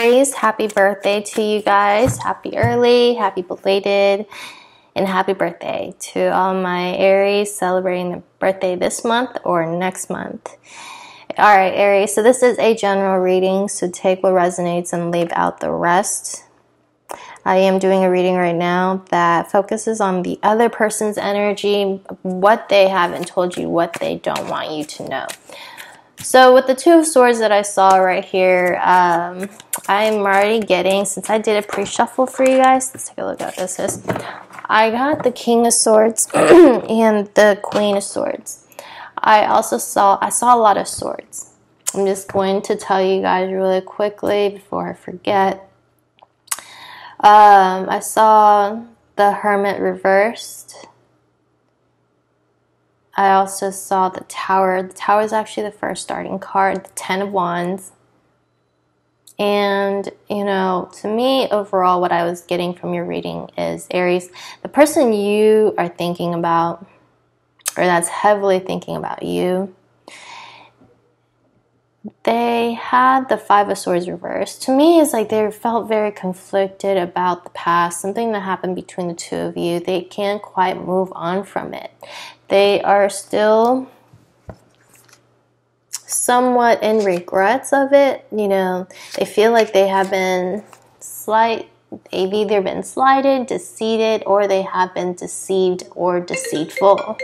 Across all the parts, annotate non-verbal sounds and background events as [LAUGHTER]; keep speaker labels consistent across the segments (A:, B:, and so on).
A: Aries, happy birthday to you guys. Happy early, happy belated, and happy birthday to all my Aries celebrating their birthday this month or next month. All right, Aries, so this is a general reading, so take what resonates and leave out the rest. I am doing a reading right now that focuses on the other person's energy, what they haven't told you, what they don't want you to know. So with the Two Swords that I saw right here, um, I'm already getting, since I did a pre-shuffle for you guys, let's take a look at this is. I got the King of Swords [CLEARS THROAT] and the Queen of Swords. I also saw, I saw a lot of swords. I'm just going to tell you guys really quickly before I forget. Um, I saw the Hermit reversed. I also saw the Tower. The Tower is actually the first starting card, the Ten of Wands. And, you know, to me, overall, what I was getting from your reading is Aries, the person you are thinking about, or that's heavily thinking about you, they had the Five of Swords reversed. To me, it's like they felt very conflicted about the past, something that happened between the two of you. They can't quite move on from it. They are still somewhat in regrets of it. You know, they feel like they have been slight. They've either been slighted, deceived, or they have been deceived or deceitful.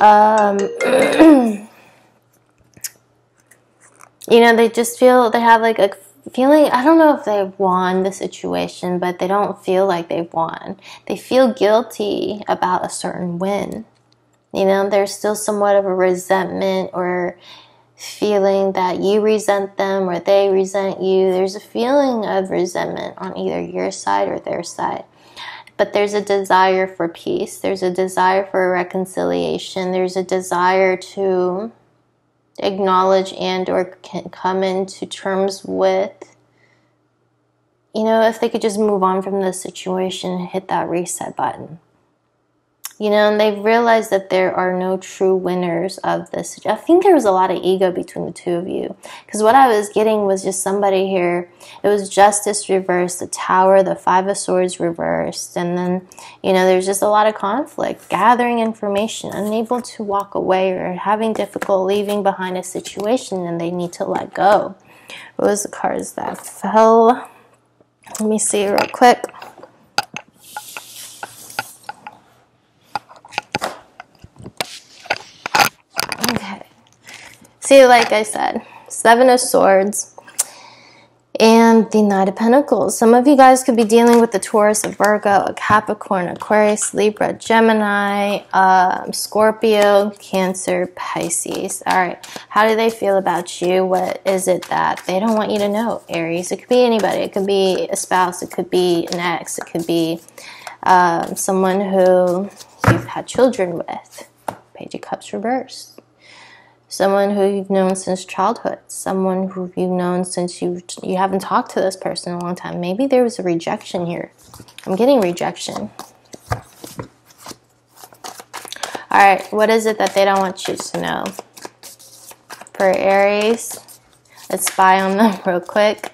A: Um, [CLEARS THROAT] you know, they just feel they have like a feeling. I don't know if they won the situation, but they don't feel like they've won. They feel guilty about a certain win. You know, there's still somewhat of a resentment or feeling that you resent them or they resent you. There's a feeling of resentment on either your side or their side. But there's a desire for peace. There's a desire for reconciliation. There's a desire to acknowledge and or can come into terms with you know if they could just move on from the situation and hit that reset button you know and they've realized that there are no true winners of this. I think there was a lot of ego between the two of you. Because what i was getting was just somebody here it was justice reversed the tower the five of swords reversed and then you know there's just a lot of conflict gathering information unable to walk away or having difficult leaving behind a situation and they need to let go. What was the cards that fell? Let me see real quick See, like I said, Seven of Swords and the Knight of Pentacles. Some of you guys could be dealing with the Taurus, a Virgo, a Capricorn, Aquarius, Libra, Gemini, um, Scorpio, Cancer, Pisces. All right, how do they feel about you? What is it that they don't want you to know? Aries, it could be anybody. It could be a spouse. It could be an ex. It could be um, someone who you've had children with. Page of Cups reversed someone who you've known since childhood, someone who you've known since you you haven't talked to this person in a long time. Maybe there was a rejection here. I'm getting rejection. All right, what is it that they don't want you to know? For Aries, let's spy on them [LAUGHS] real quick.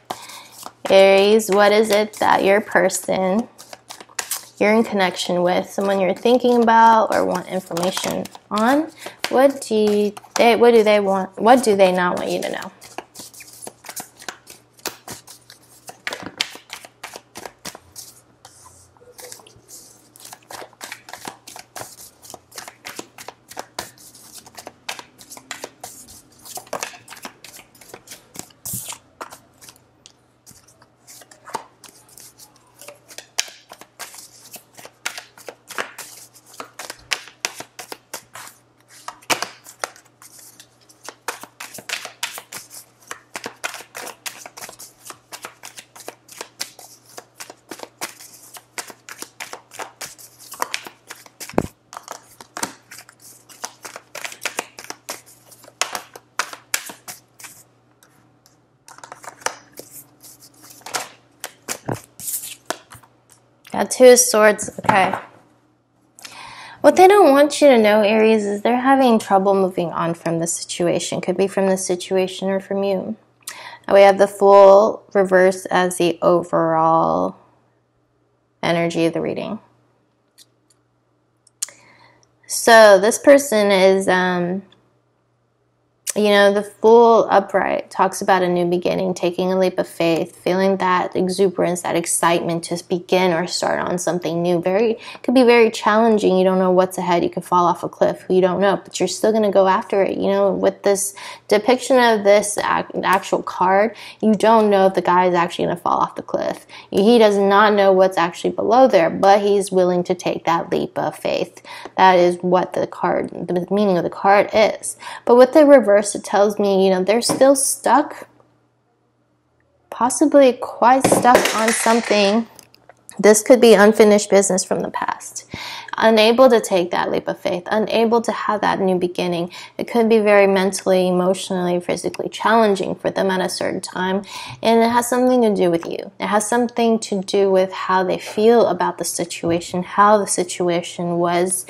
A: Aries, what is it that your person you're in connection with, someone you're thinking about or want information on, what do they what do they want what do they not want you to know? Got two of swords. Okay. What they don't want you to know, Aries, is they're having trouble moving on from the situation. Could be from the situation or from you. we have the Fool reversed as the overall energy of the reading. So this person is um, you know, the Fool upright talks about a new beginning, taking a leap of faith, feeling that exuberance, that excitement to begin or start on something new. Very could be very challenging. You don't know what's ahead. You could fall off a cliff. You don't know, but you're still going to go after it. You know, with this depiction of this actual card, you don't know if the guy is actually going to fall off the cliff. He does not know what's actually below there, but he's willing to take that leap of faith. That is what the card, the meaning of the card is. But with the reverse it tells me, you know, they're still stuck, possibly quite stuck on something. This could be unfinished business from the past. Unable to take that leap of faith, unable to have that new beginning. It could be very mentally, emotionally, physically challenging for them at a certain time. And it has something to do with you. It has something to do with how they feel about the situation, how the situation was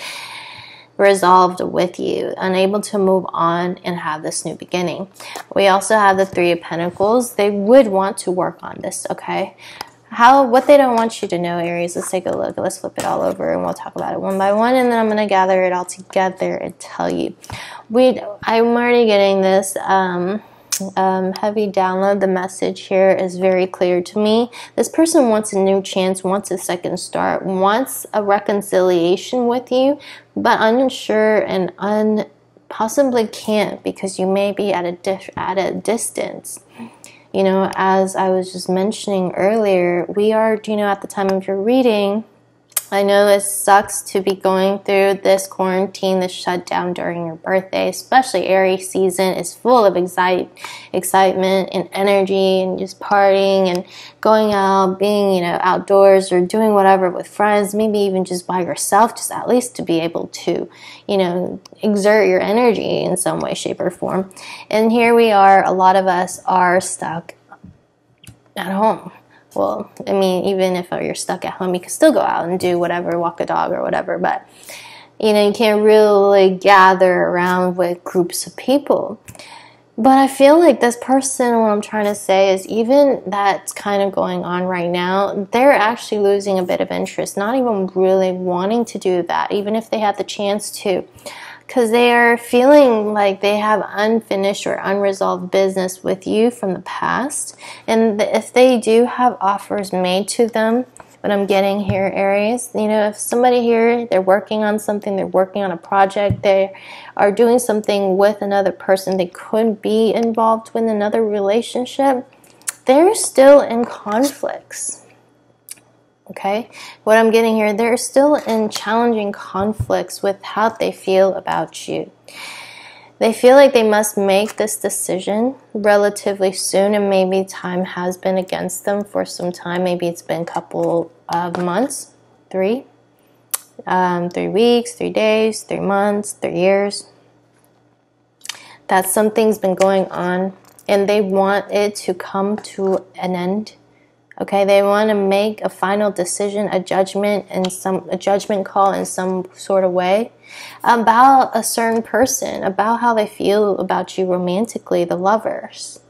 A: resolved with you, unable to move on and have this new beginning. We also have the Three of Pentacles. They would want to work on this, okay? How what they don't want you to know, Aries. Let's take a look. Let's flip it all over and we'll talk about it one by one and then I'm gonna gather it all together and tell you. We I'm already getting this um um, heavy download, the message here is very clear to me. This person wants a new chance, wants a second start, wants a reconciliation with you, but unsure and un possibly can't because you may be at a at a distance. You know, as I was just mentioning earlier, we are, you know, at the time of your reading, I know it sucks to be going through this quarantine, this shutdown during your birthday, especially Aries season is full of excite, excitement and energy and just partying and going out, being, you know, outdoors or doing whatever with friends, maybe even just by yourself, just at least to be able to, you know, exert your energy in some way, shape, or form. And here we are, a lot of us are stuck at home well, I mean, even if you're stuck at home, you can still go out and do whatever, walk a dog or whatever, but you know, you can't really gather around with groups of people. But I feel like this person, what I'm trying to say is even that's kind of going on right now, they're actually losing a bit of interest, not even really wanting to do that, even if they had the chance to because they are feeling like they have unfinished or unresolved business with you from the past. And if they do have offers made to them, what I'm getting here, Aries, you know, if somebody here, they're working on something, they're working on a project, they are doing something with another person, they could be involved with another relationship, they're still in conflicts Okay, what I'm getting here, they're still in challenging conflicts with how they feel about you. They feel like they must make this decision relatively soon, and maybe time has been against them for some time. Maybe it's been a couple of months, three, um, three weeks, three days, three months, three years. That something's been going on, and they want it to come to an end Okay, they want to make a final decision, a judgment, and some a judgment call in some sort of way about a certain person, about how they feel about you romantically, the lovers.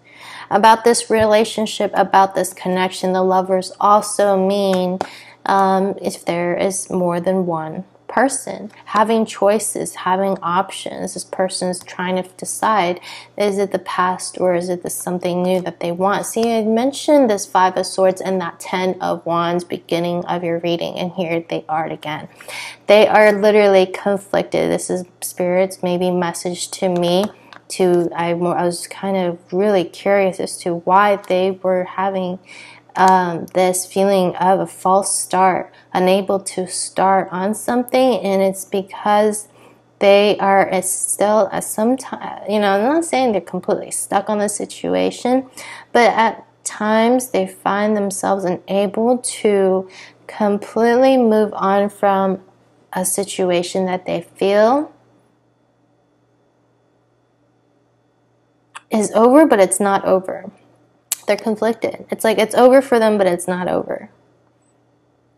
A: About this relationship, about this connection, the lovers also mean um, if there is more than one person, having choices, having options. This person is trying to decide is it the past or is it the something new that they want? See, I mentioned this Five of Swords and that Ten of Wands beginning of your reading, and here they are again. They are literally conflicted. This is Spirit's maybe message to me to I, I was kind of really curious as to why they were having um, this feeling of a false start, unable to start on something, and it's because they are still at some time, you know, I'm not saying they're completely stuck on the situation, but at times they find themselves unable to completely move on from a situation that they feel is over, but it's not over they're conflicted. It's like it's over for them, but it's not over.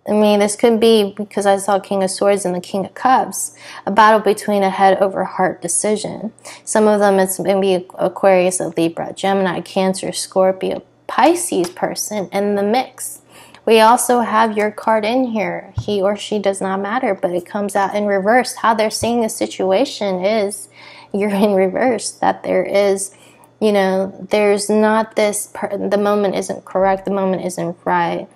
A: I mean, this could be because I saw King of Swords and the King of Cups, a battle between a head over heart decision. Some of them it's maybe Aquarius, a Libra, Gemini, Cancer, Scorpio, Pisces person in the mix. We also have your card in here. He or she does not matter, but it comes out in reverse. How they're seeing the situation is you're in reverse, that there is, you know, there's not this, the moment isn't correct, the moment isn't right.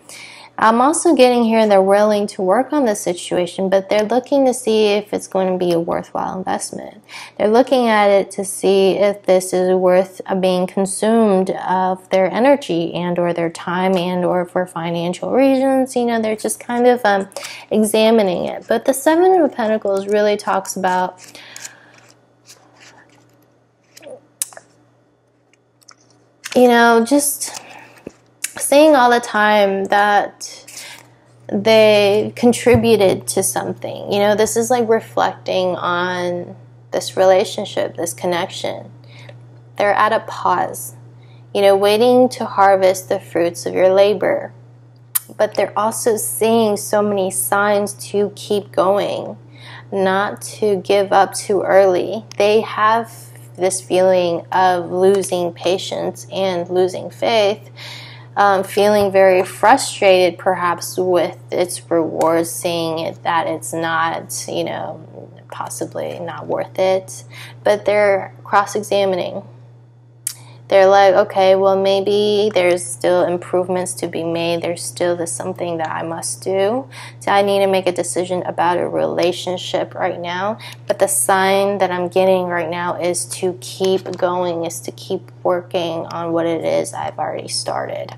A: I'm also getting here they're willing to work on the situation, but they're looking to see if it's going to be a worthwhile investment. They're looking at it to see if this is worth being consumed of their energy and or their time and or for financial reasons. You know, they're just kind of um, examining it. But the Seven of Pentacles really talks about you know, just saying all the time that they contributed to something. You know, this is like reflecting on this relationship, this connection. They're at a pause, you know, waiting to harvest the fruits of your labor. But they're also seeing so many signs to keep going, not to give up too early. They have this feeling of losing patience and losing faith um, feeling very frustrated perhaps with its rewards, seeing that it's not, you know, possibly not worth it. But they're cross examining. They're like, okay, well, maybe there's still improvements to be made. There's still this something that I must do. So I need to make a decision about a relationship right now. But the sign that I'm getting right now is to keep going, is to keep working on what it is I've already started.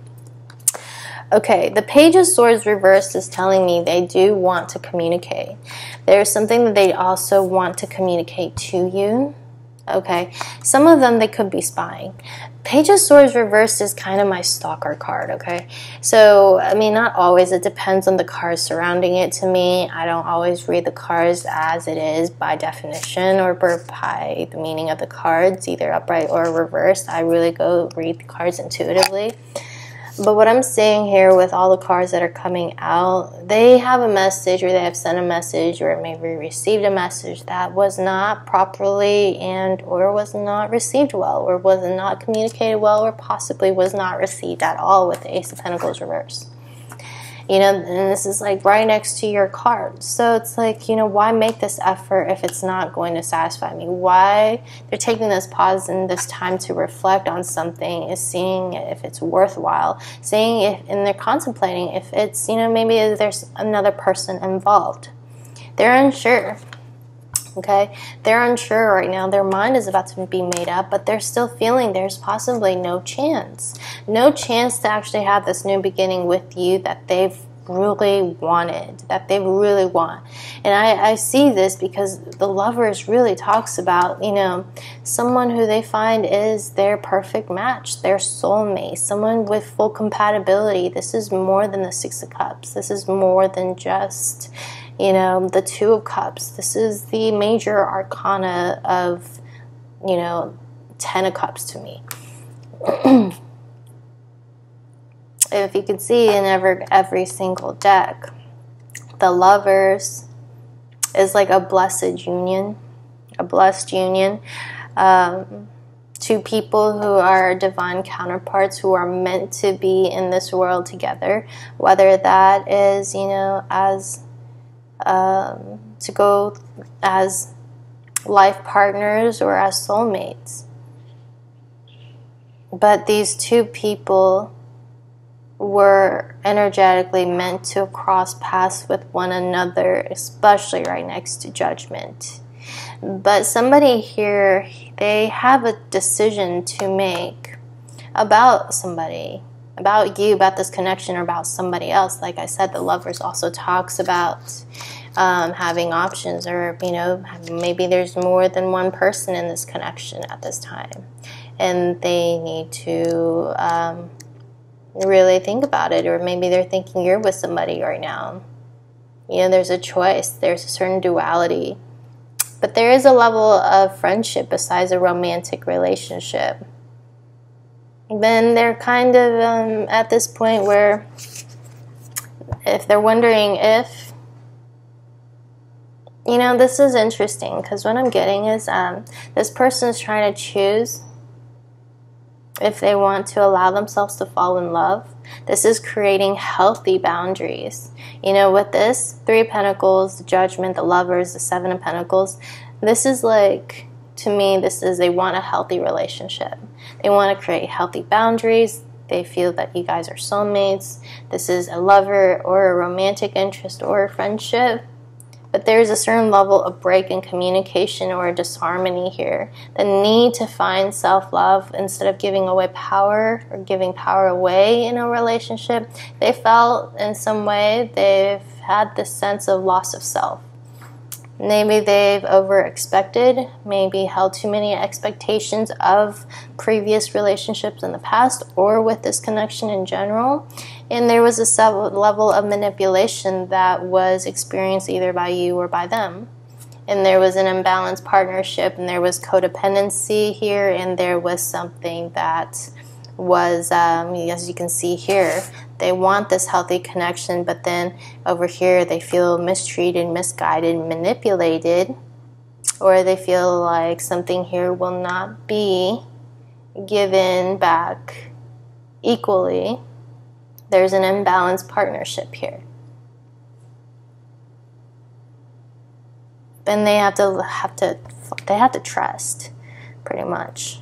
A: Okay, the Page of Swords reversed is telling me they do want to communicate. There's something that they also want to communicate to you. Okay, some of them they could be spying. Page of Swords reversed is kind of my stalker card, okay? So, I mean, not always. It depends on the cards surrounding it to me. I don't always read the cards as it is by definition or by the meaning of the cards, either upright or reversed. I really go read the cards intuitively. But what I'm seeing here with all the cards that are coming out, they have a message or they have sent a message or maybe received a message that was not properly and or was not received well or was not communicated well or possibly was not received at all with the Ace of Pentacles reverse you know, and this is like right next to your card. So it's like, you know, why make this effort if it's not going to satisfy me? Why they're taking this pause and this time to reflect on something is seeing if it's worthwhile, seeing if, and they're contemplating if it's, you know, maybe there's another person involved. They're unsure. Okay, they're unsure right now. Their mind is about to be made up, but they're still feeling there's possibly no chance. No chance to actually have this new beginning with you that they've really wanted, that they really want. And I, I see this because the lovers really talks about, you know, someone who they find is their perfect match, their soulmate, someone with full compatibility. This is more than the Six of Cups. This is more than just you know, the Two of Cups. This is the major arcana of, you know, Ten of Cups to me. [CLEARS THROAT] if you can see in every, every single deck, the lovers is like a blessed union, a blessed union. Um, two people who are divine counterparts who are meant to be in this world together, whether that is, you know, as um, to go as life partners or as soulmates. But these two people were energetically meant to cross paths with one another, especially right next to judgment. But somebody here, they have a decision to make about somebody about you, about this connection, or about somebody else. Like I said, the lovers also talks about um, having options, or you know, maybe there's more than one person in this connection at this time, and they need to um, really think about it, or maybe they're thinking you're with somebody right now. You know, there's a choice. There's a certain duality. But there is a level of friendship besides a romantic relationship then they're kind of um, at this point where if they're wondering if you know this is interesting because what i'm getting is um, this person is trying to choose if they want to allow themselves to fall in love. This is creating healthy boundaries. You know with this three of pentacles the judgment the lovers the seven of pentacles this is like to me this is they want a healthy relationship they want to create healthy boundaries they feel that you guys are soulmates. This is a lover or a romantic interest or a friendship. But there's a certain level of break in communication or disharmony here. The need to find self love instead of giving away power or giving power away in a relationship. They felt in some way they've had this sense of loss of self. Maybe they've over expected, maybe held too many expectations of previous relationships in the past or with this connection in general. And there was a sub level of manipulation that was experienced either by you or by them. And there was an imbalanced partnership, and there was codependency here, and there was something that was, um, as you can see here, they want this healthy connection, but then over here they feel mistreated, misguided, manipulated, or they feel like something here will not be given back equally. There's an imbalanced partnership here. Then they have to have to they have to trust pretty much.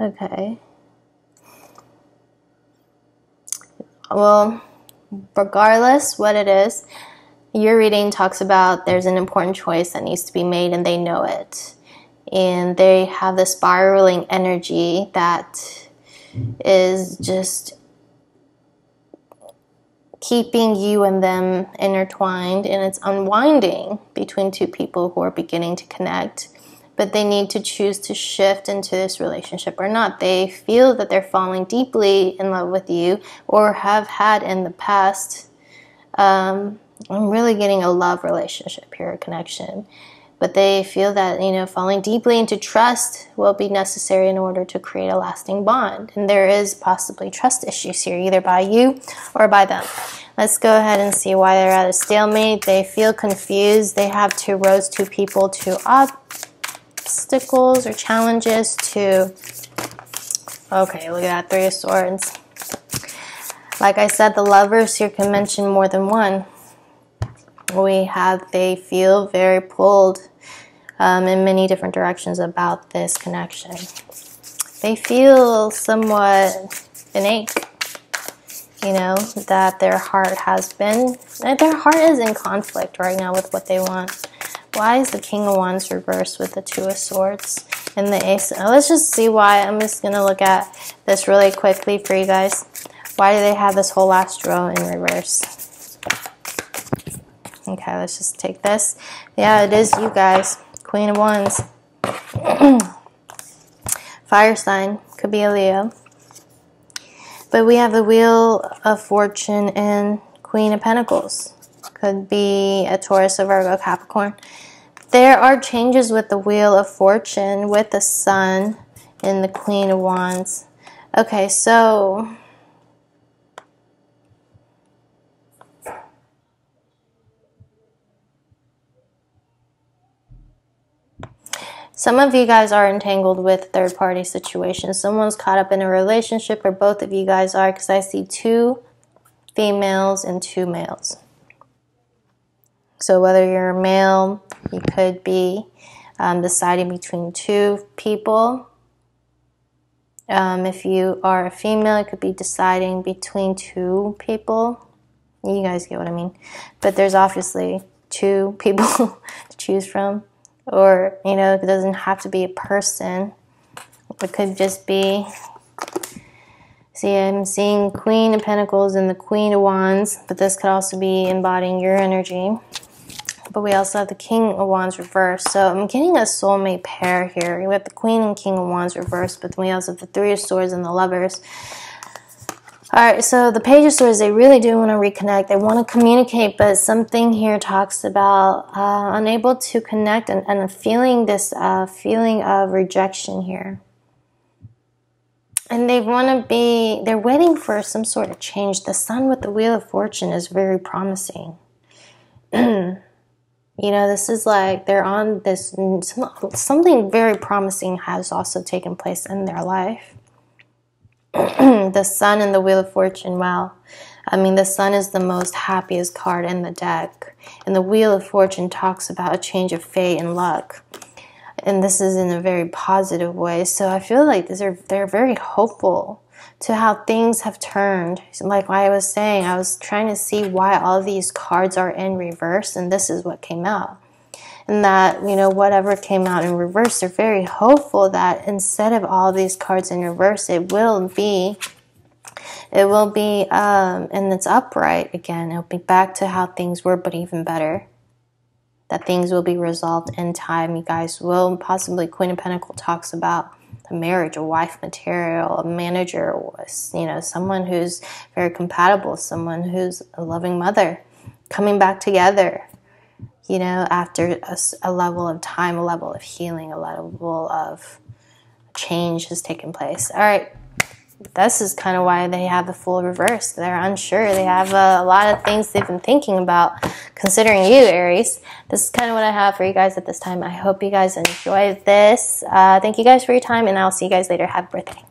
A: Okay. Well, regardless what it is, your reading talks about there's an important choice that needs to be made and they know it. And they have the spiraling energy that is just keeping you and them intertwined and it's unwinding between two people who are beginning to connect but they need to choose to shift into this relationship or not. They feel that they're falling deeply in love with you or have had in the past. Um, I'm really getting a love relationship here, a connection. But they feel that, you know, falling deeply into trust will be necessary in order to create a lasting bond. And there is possibly trust issues here, either by you or by them. Let's go ahead and see why they're at a stalemate. They feel confused. They have two roads, two people, two op- obstacles or challenges to. Okay, look at that Three of Swords. Like I said, the lovers here can mention more than one. We have, they feel very pulled um, in many different directions about this connection. They feel somewhat innate, you know, that their heart has been, their heart is in conflict right now with what they want. Why is the King of Wands reversed with the Two of Swords and the Ace? Let's just see why. I'm just going to look at this really quickly for you guys. Why do they have this whole last row in reverse? Okay, let's just take this. Yeah, it is you guys. Queen of Wands. [CLEARS THROAT] Fire sign. Could be a Leo. But we have the Wheel of Fortune and Queen of Pentacles. Could be a Taurus, a Virgo, Capricorn. There are changes with the Wheel of Fortune, with the Sun, and the Queen of Wands. Okay, so. Some of you guys are entangled with third party situations. Someone's caught up in a relationship, or both of you guys are, because I see two females and two males. So, whether you're a male, you could be um, deciding between two people. Um, if you are a female, you could be deciding between two people. You guys get what I mean. But there's obviously two [LAUGHS] people to choose from. Or, you know, it doesn't have to be a person. It could just be. See, I'm seeing Queen of Pentacles and the Queen of Wands, but this could also be embodying your energy but we also have the King of Wands reversed. So I'm getting a soulmate pair here. We have the Queen and King of Wands reversed, but then we also have the Three of Swords and the Lovers. All right, so the Page of Swords, they really do want to reconnect. They want to communicate, but something here talks about uh, unable to connect and, and feeling this uh, feeling of rejection here. and they want to be they're waiting for some sort of change the sun with the wheel of fortune is very promising [CLEARS THROAT] you know this is like they're on this something very promising has also taken place in their life. [CLEARS THROAT] The sun and the wheel of fortune wow i mean the sun is the most happiest card in the deck. And the wheel of fortune talks about a change of fate and luck. And this is in a very positive way. So I feel like these are they're very hopeful to how things have turned. Like I was saying, I was trying to see why all these cards are in reverse, and this is what came out. And that, you know, whatever came out in reverse, they're very hopeful that instead of all these cards in reverse, it will be it will be um, and it's upright again. It'll be back to how things were, but even better that things will be resolved in time. You guys will possibly Queen of Pentacle talks about a marriage, a wife material, a manager, you know, someone who's very compatible, someone who's a loving mother, coming back together, you know, after a, a level of time, a level of healing, a level of change has taken place. All right, this is kind of why they have the full reverse. They're unsure. They have a, lot of things they've been thinking about considering you, Aries. This is kind of what I have for you guys at this time. I hope you guys enjoyed this. Uh, thank you guys for your time, and I'll see you guys later. Have a birthday.